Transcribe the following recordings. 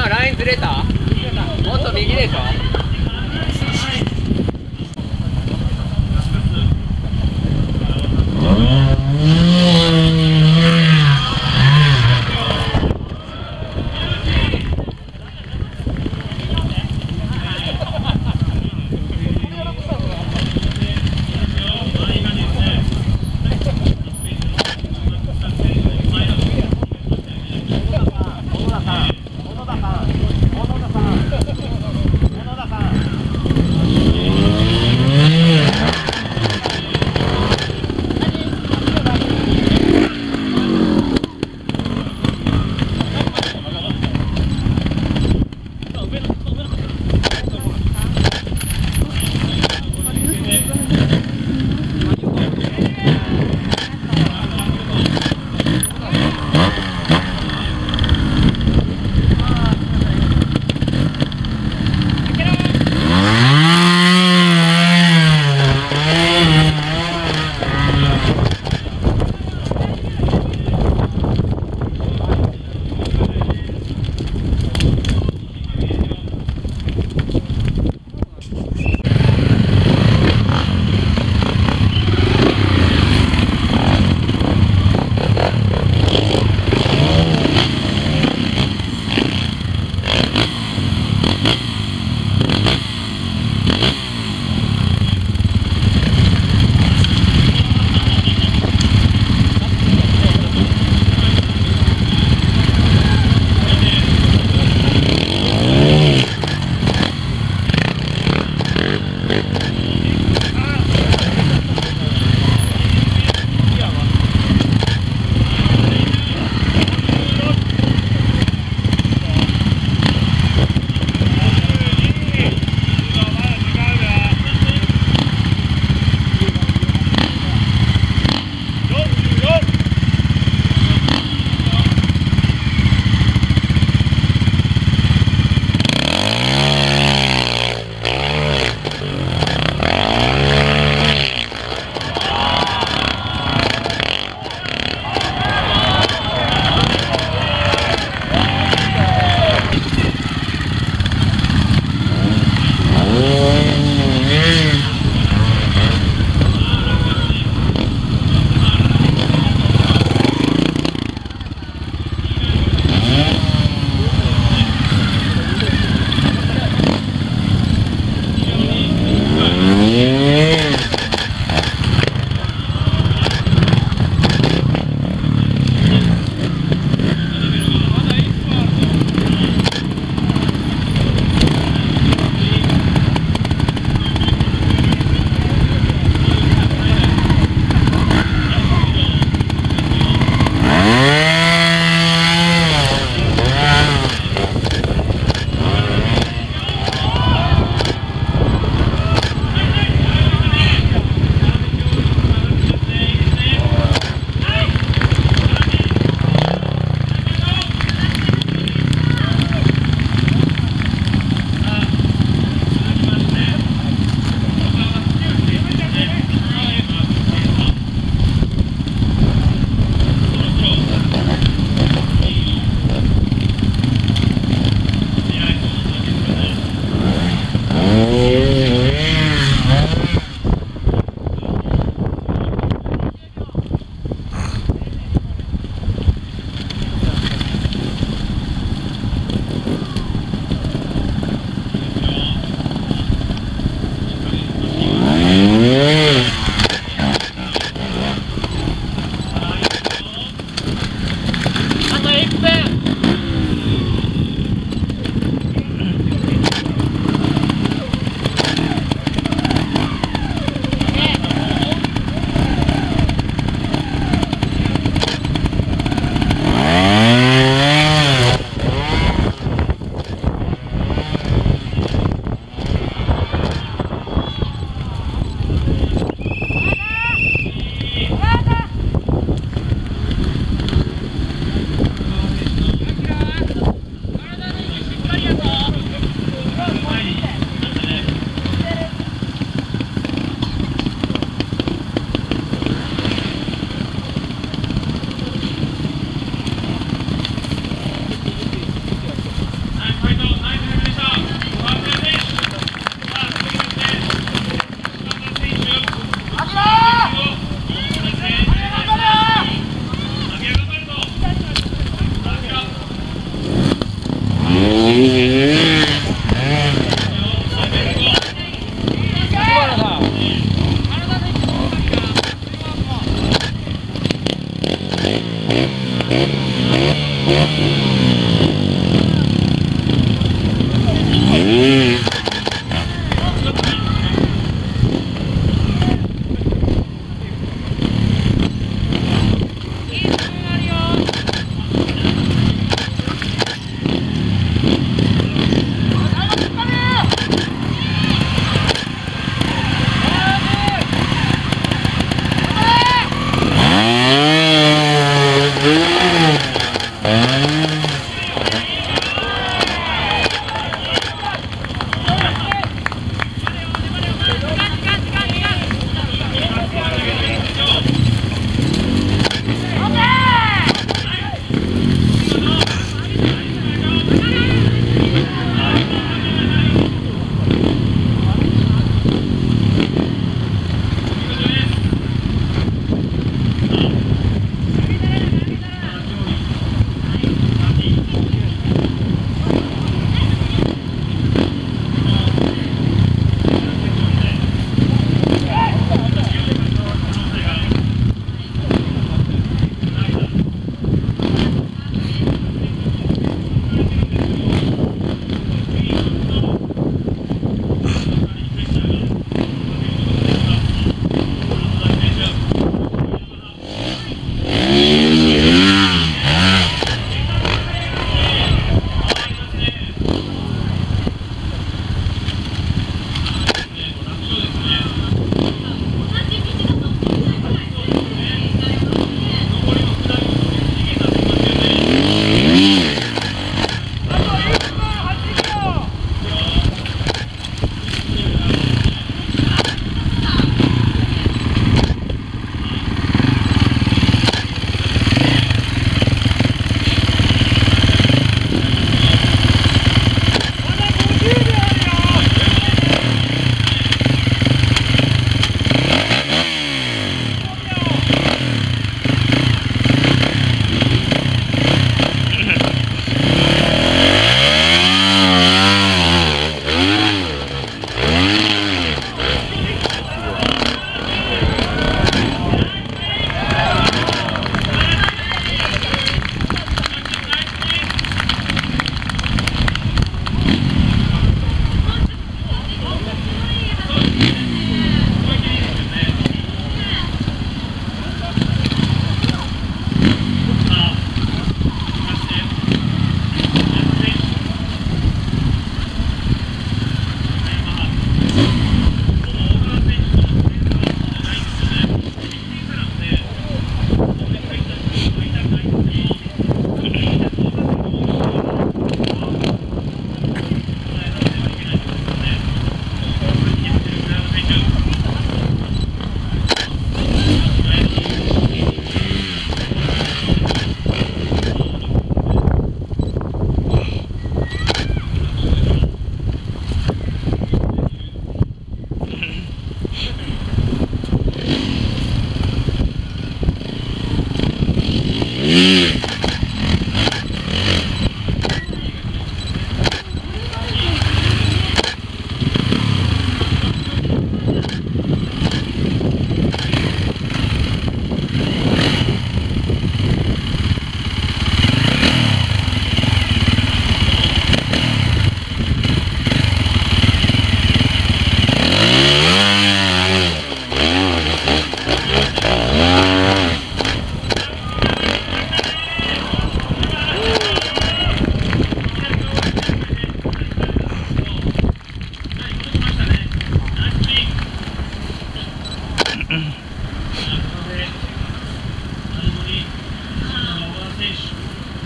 今ラインずれた？もっと右でしょ？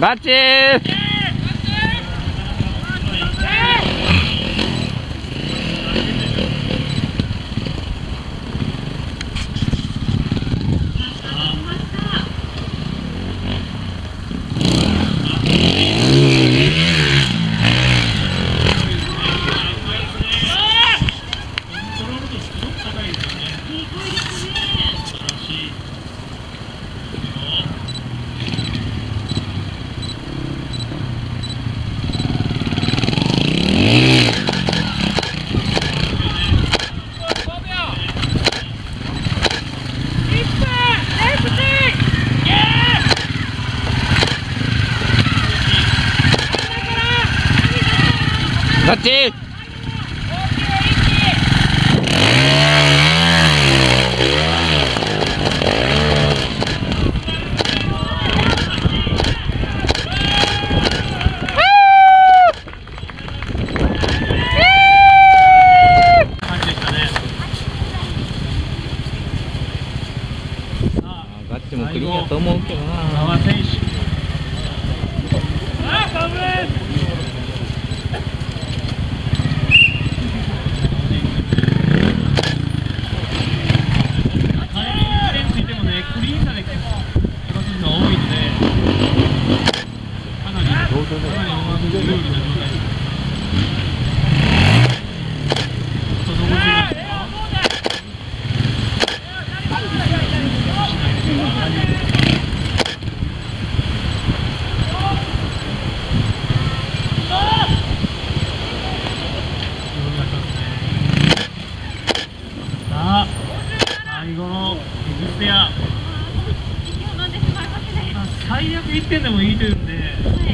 Matches! 1点でもいいというんで。はい